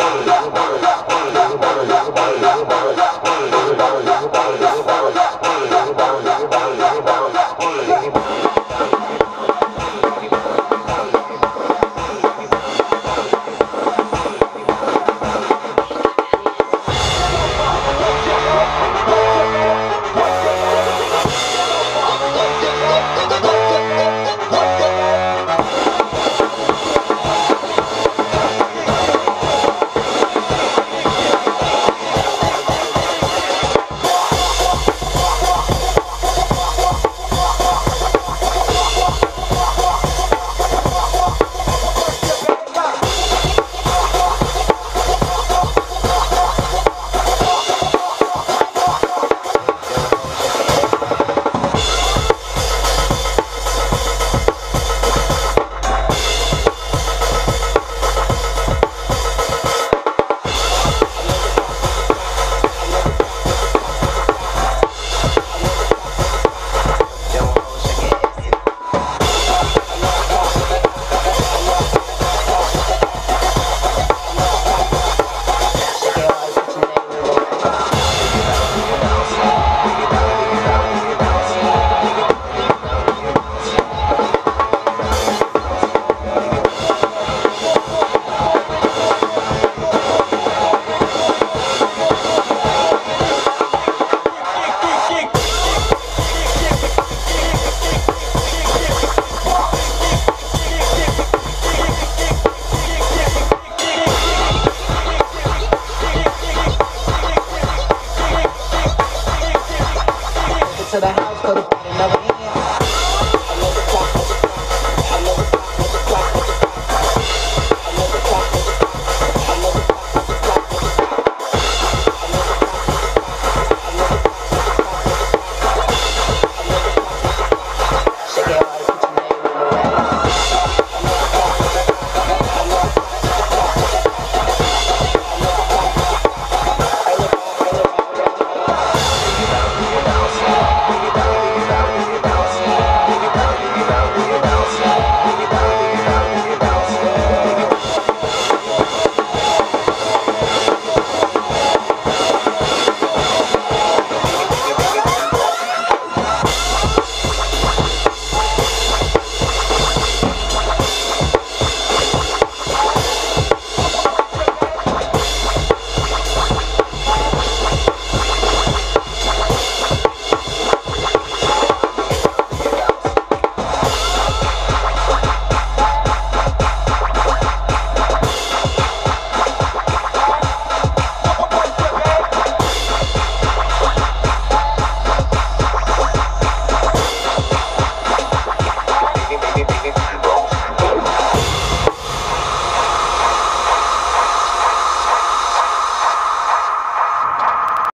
body, the body, the body, the body, the body, the body. to the house, cause the party never ends.